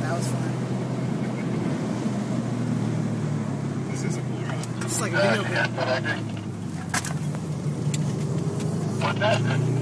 That was fun. This is a cool ride. It's like a video game. That?